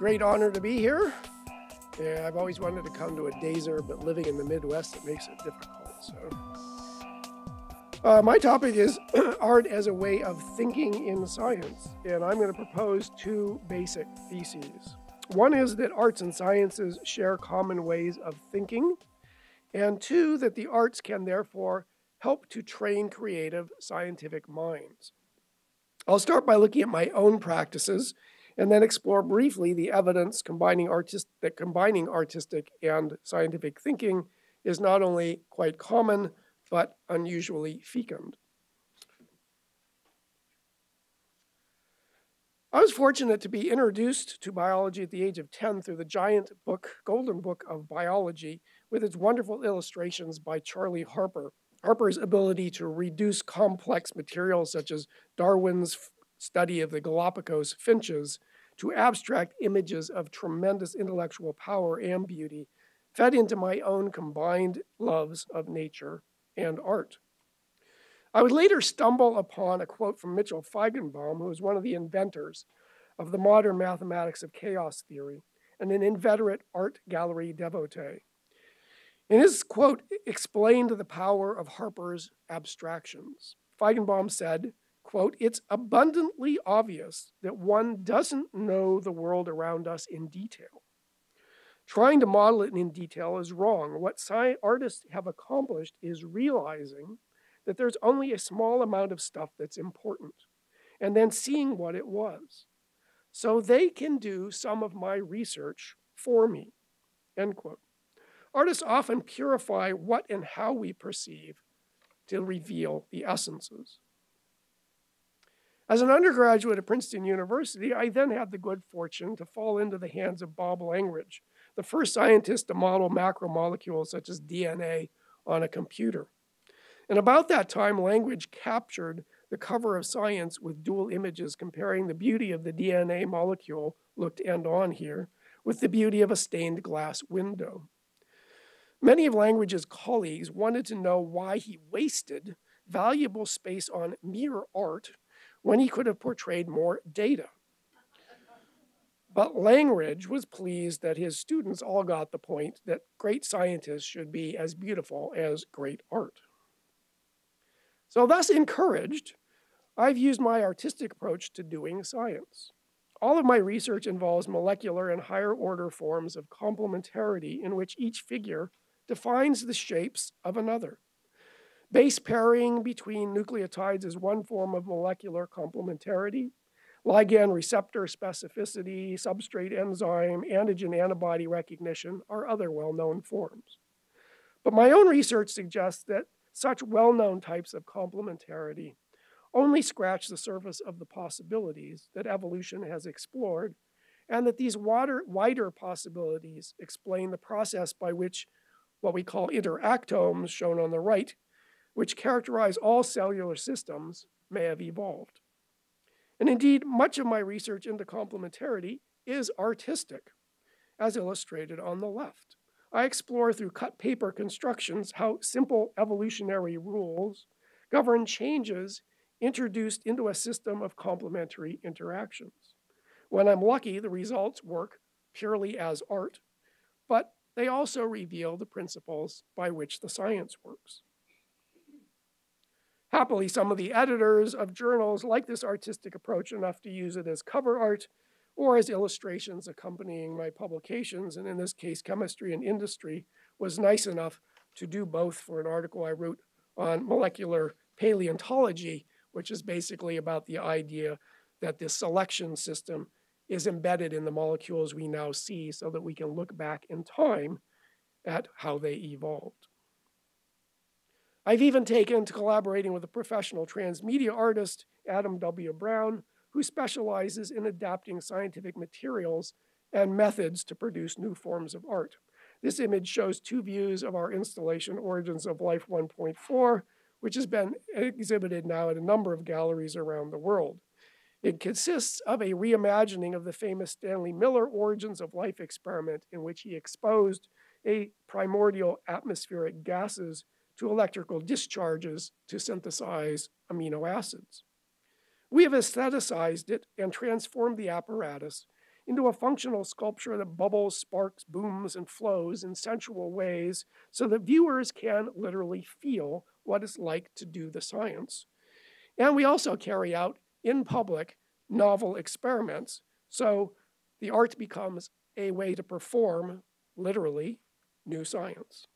great honor to be here. Yeah, I've always wanted to come to a DASER, but living in the Midwest, it makes it difficult. So, uh, my topic is art as a way of thinking in science, and I'm going to propose two basic theses. One is that arts and sciences share common ways of thinking, and two, that the arts can therefore help to train creative scientific minds. I'll start by looking at my own practices and then explore briefly the evidence combining artist, that combining artistic and scientific thinking is not only quite common, but unusually fecund. I was fortunate to be introduced to biology at the age of 10 through the giant book, Golden Book of Biology, with its wonderful illustrations by Charlie Harper. Harper's ability to reduce complex materials such as Darwin's study of the Galapagos finches to abstract images of tremendous intellectual power and beauty fed into my own combined loves of nature and art. I would later stumble upon a quote from Mitchell Feigenbaum, who was one of the inventors of the modern mathematics of chaos theory and an inveterate art gallery devotee. In his quote, explained the power of Harper's abstractions. Feigenbaum said, quote, it's abundantly obvious that one doesn't know the world around us in detail. Trying to model it in detail is wrong. What science artists have accomplished is realizing that there's only a small amount of stuff that's important, and then seeing what it was. So they can do some of my research for me. End quote. Artists often purify what and how we perceive to reveal the essences. As an undergraduate at Princeton University, I then had the good fortune to fall into the hands of Bob Langridge, the first scientist to model macromolecules such as DNA on a computer. And about that time, Langridge captured the cover of Science with dual images comparing the beauty of the DNA molecule, looked end on here, with the beauty of a stained glass window. Many of Langridge's colleagues wanted to know why he wasted valuable space on mere art when he could have portrayed more data. But Langridge was pleased that his students all got the point that great scientists should be as beautiful as great art. So, thus encouraged, I've used my artistic approach to doing science. All of my research involves molecular and higher order forms of complementarity in which each figure defines the shapes of another. Base pairing between nucleotides is one form of molecular complementarity. Ligand receptor specificity, substrate enzyme, antigen antibody recognition are other well known forms. But my own research suggests that such well known types of complementarity only scratch the surface of the possibilities that evolution has explored, and that these wider, wider possibilities explain the process by which what we call interactomes, shown on the right, which characterize all cellular systems, may have evolved. And indeed, much of my research into complementarity is artistic, as illustrated on the left. I explore through cut paper constructions how simple evolutionary rules govern changes introduced into a system of complementary interactions. When I'm lucky, the results work purely as art, but they also reveal the principles by which the science works. Happily, some of the editors of journals like this artistic approach enough to use it as cover art or as illustrations accompanying my publications, and in this case, Chemistry and Industry was nice enough to do both for an article I wrote on molecular paleontology, which is basically about the idea that the selection system is embedded in the molecules we now see so that we can look back in time at how they evolved. I've even taken to collaborating with a professional transmedia artist, Adam W. Brown, who specializes in adapting scientific materials and methods to produce new forms of art. This image shows two views of our installation, Origins of Life 1.4, which has been exhibited now at a number of galleries around the world. It consists of a reimagining of the famous Stanley Miller Origins of Life experiment, in which he exposed a primordial atmospheric gases to electrical discharges to synthesize amino acids. We have aestheticized it and transformed the apparatus into a functional sculpture that bubbles, sparks, booms, and flows in sensual ways so that viewers can literally feel what it's like to do the science. And we also carry out in public novel experiments. So the art becomes a way to perform, literally, new science.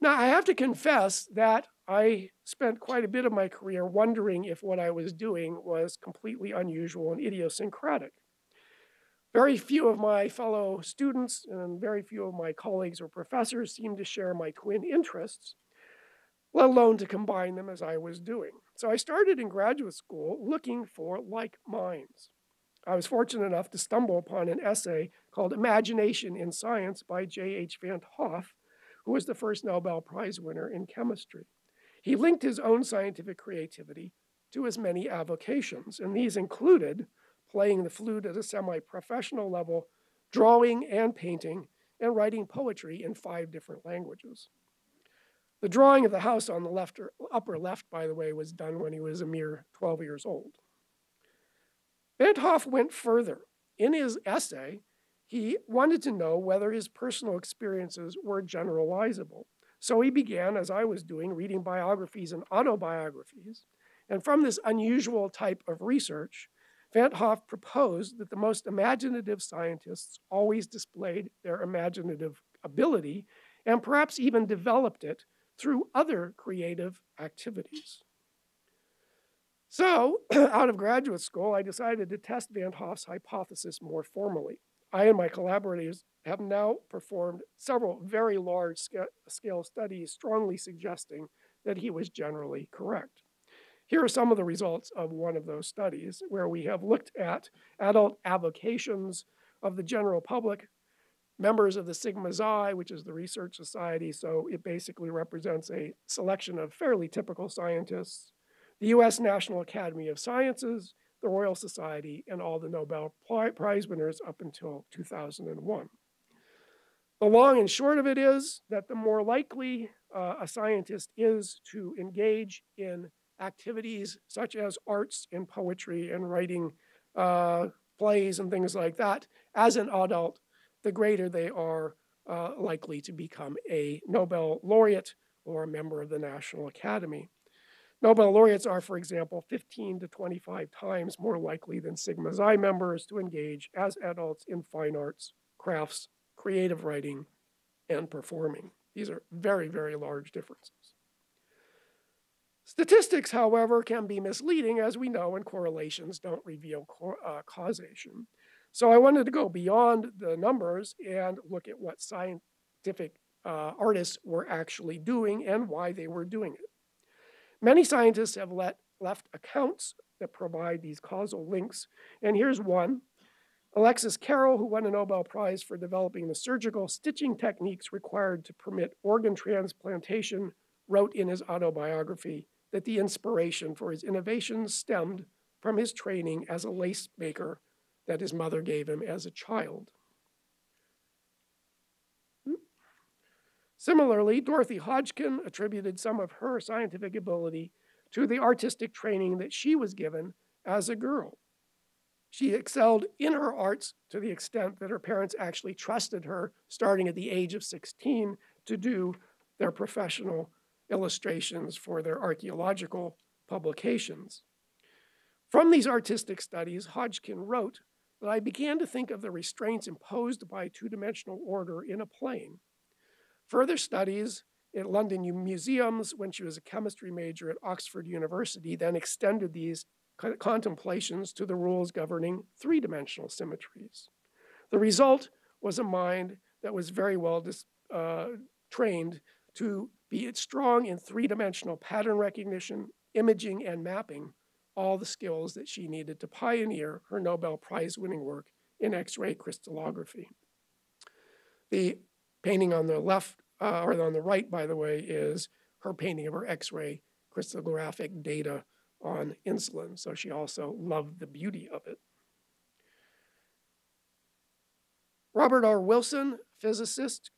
Now, I have to confess that I spent quite a bit of my career wondering if what I was doing was completely unusual and idiosyncratic. Very few of my fellow students and very few of my colleagues or professors seemed to share my twin interests, let alone to combine them as I was doing. So I started in graduate school looking for like minds. I was fortunate enough to stumble upon an essay called Imagination in Science by J.H. Van't Hoff, who was the first Nobel Prize winner in chemistry. He linked his own scientific creativity to his many avocations, and these included playing the flute at a semi professional level, drawing and painting, and writing poetry in five different languages. The drawing of the house on the left or upper left, by the way, was done when he was a mere 12 years old. Hoff went further. In his essay, he wanted to know whether his personal experiences were generalizable. So he began, as I was doing, reading biographies and autobiographies. And from this unusual type of research, Van't Hoff proposed that the most imaginative scientists always displayed their imaginative ability and perhaps even developed it through other creative activities. So, out of graduate school, I decided to test Van't Hoff's hypothesis more formally. I and my collaborators have now performed several very large scale studies strongly suggesting that he was generally correct. Here are some of the results of one of those studies where we have looked at adult avocations of the general public, members of the Sigma Xi, which is the research society, so it basically represents a selection of fairly typical scientists, the US National Academy of Sciences, the Royal Society, and all the Nobel Prize winners up until 2001. The long and short of it is that the more likely uh, a scientist is to engage in activities such as arts and poetry and writing uh, plays and things like that as an adult, the greater they are uh, likely to become a Nobel laureate or a member of the National Academy. Nobel laureates are, for example, 15 to 25 times more likely than Sigma Xi members to engage as adults in fine arts, crafts, creative writing, and performing. These are very, very large differences. Statistics, however, can be misleading, as we know, and correlations don't reveal co uh, causation. So I wanted to go beyond the numbers and look at what scientific uh, artists were actually doing and why they were doing it. Many scientists have let, left accounts that provide these causal links, and here's one. Alexis Carrel, who won a Nobel Prize for developing the surgical stitching techniques required to permit organ transplantation, wrote in his autobiography that the inspiration for his innovations stemmed from his training as a lace maker that his mother gave him as a child. Similarly, Dorothy Hodgkin attributed some of her scientific ability to the artistic training that she was given as a girl. She excelled in her arts to the extent that her parents actually trusted her, starting at the age of 16, to do their professional illustrations for their archaeological publications. From these artistic studies, Hodgkin wrote that I began to think of the restraints imposed by two dimensional order in a plane Further studies at London museums when she was a chemistry major at Oxford University then extended these contemplations to the rules governing three dimensional symmetries. The result was a mind that was very well uh, trained to be strong in three dimensional pattern recognition, imaging, and mapping, all the skills that she needed to pioneer her Nobel Prize winning work in X ray crystallography. The painting on the left uh, or on the right, by the way, is her painting of her X-ray crystallographic data on insulin. So she also loved the beauty of it. Robert R. Wilson, physicist,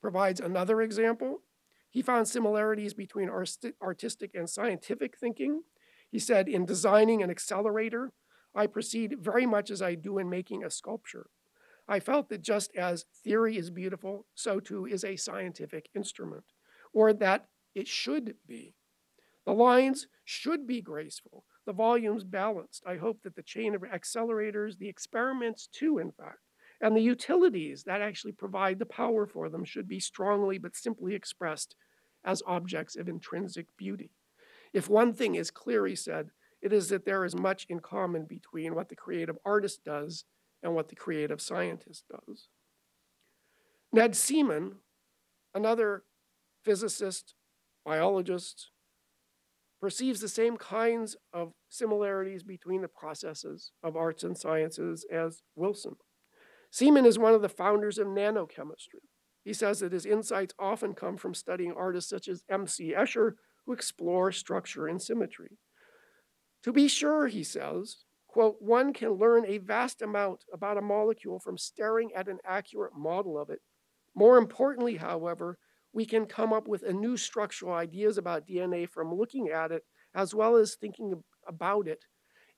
provides another example. He found similarities between artistic and scientific thinking. He said, in designing an accelerator, I proceed very much as I do in making a sculpture. I felt that just as theory is beautiful, so too is a scientific instrument, or that it should be. The lines should be graceful, the volumes balanced. I hope that the chain of accelerators, the experiments too, in fact, and the utilities that actually provide the power for them should be strongly but simply expressed as objects of intrinsic beauty. If one thing is clear, he said, it is that there is much in common between what the creative artist does and what the creative scientist does. Ned Seeman, another physicist, biologist, perceives the same kinds of similarities between the processes of arts and sciences as Wilson. Seeman is one of the founders of nanochemistry. He says that his insights often come from studying artists such as M.C. Escher, who explore structure and symmetry. To be sure, he says, quote, one can learn a vast amount about a molecule from staring at an accurate model of it. More importantly, however, we can come up with a new structural ideas about DNA from looking at it as well as thinking about it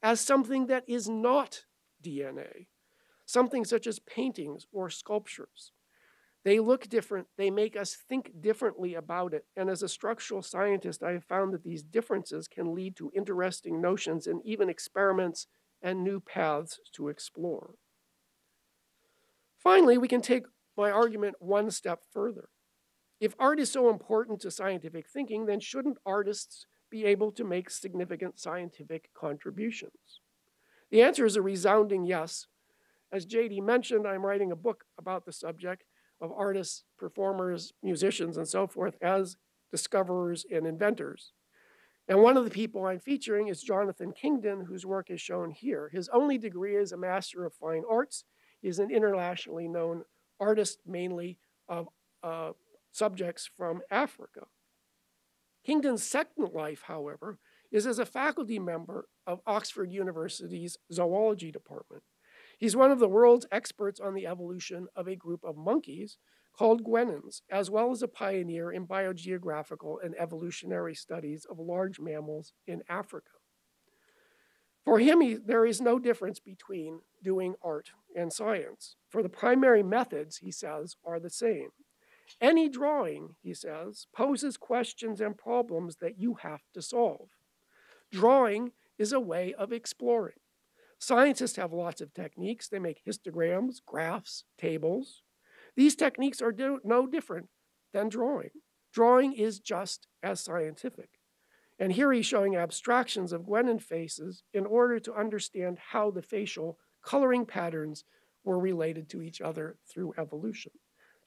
as something that is not DNA something such as paintings or sculptures. They look different, they make us think differently about it. And as a structural scientist, I have found that these differences can lead to interesting notions and even experiments and new paths to explore. Finally, we can take my argument one step further. If art is so important to scientific thinking, then shouldn't artists be able to make significant scientific contributions? The answer is a resounding yes, as JD mentioned, I'm writing a book about the subject of artists, performers, musicians, and so forth as discoverers and inventors. And one of the people I'm featuring is Jonathan Kingdon, whose work is shown here. His only degree is a Master of Fine Arts. He is an internationally known artist, mainly of uh, subjects from Africa. Kingdon's second life, however, is as a faculty member of Oxford University's zoology department. He's one of the world's experts on the evolution of a group of monkeys called guenons, as well as a pioneer in biogeographical and evolutionary studies of large mammals in Africa. For him, he, there is no difference between doing art and science, for the primary methods, he says, are the same. Any drawing, he says, poses questions and problems that you have to solve. Drawing is a way of exploring. Scientists have lots of techniques. They make histograms, graphs, tables. These techniques are no different than drawing. Drawing is just as scientific. And here he's showing abstractions of Guenon faces in order to understand how the facial coloring patterns were related to each other through evolution.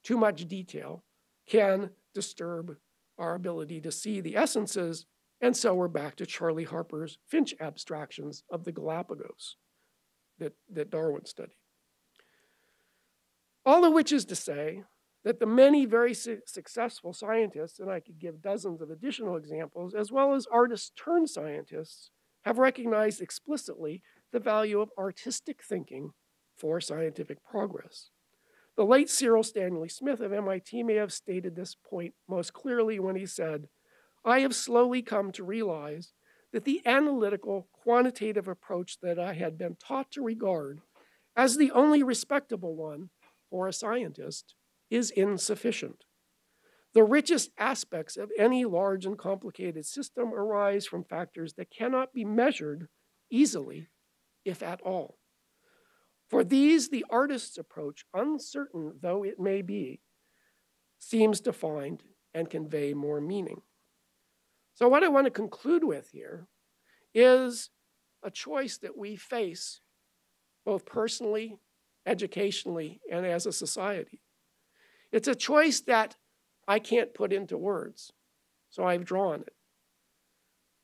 Too much detail can disturb our ability to see the essences, and so we're back to Charlie Harper's finch abstractions of the Galapagos that, that Darwin studied. All of which is to say that the many very su successful scientists, and I could give dozens of additional examples, as well as artists turned scientists, have recognized explicitly the value of artistic thinking for scientific progress. The late Cyril Stanley Smith of MIT may have stated this point most clearly when he said, I have slowly come to realize that the analytical, quantitative approach that I had been taught to regard as the only respectable one for a scientist is insufficient. The richest aspects of any large and complicated system arise from factors that cannot be measured easily, if at all. For these, the artist's approach, uncertain though it may be, seems to find and convey more meaning. So, what I want to conclude with here is a choice that we face both personally, educationally, and as a society. It's a choice that I can't put into words, so I've drawn it.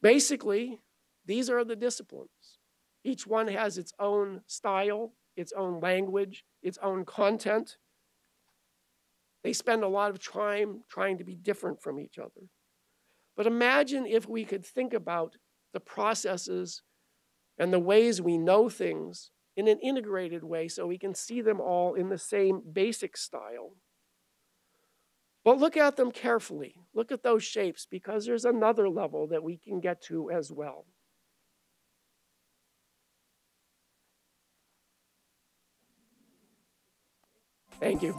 Basically, these are the disciplines. Each one has its own style, its own language, its own content. They spend a lot of time trying to be different from each other. But imagine if we could think about the processes and the ways we know things in an integrated way so we can see them all in the same basic style. But look at them carefully. Look at those shapes because there's another level that we can get to as well. Thank you.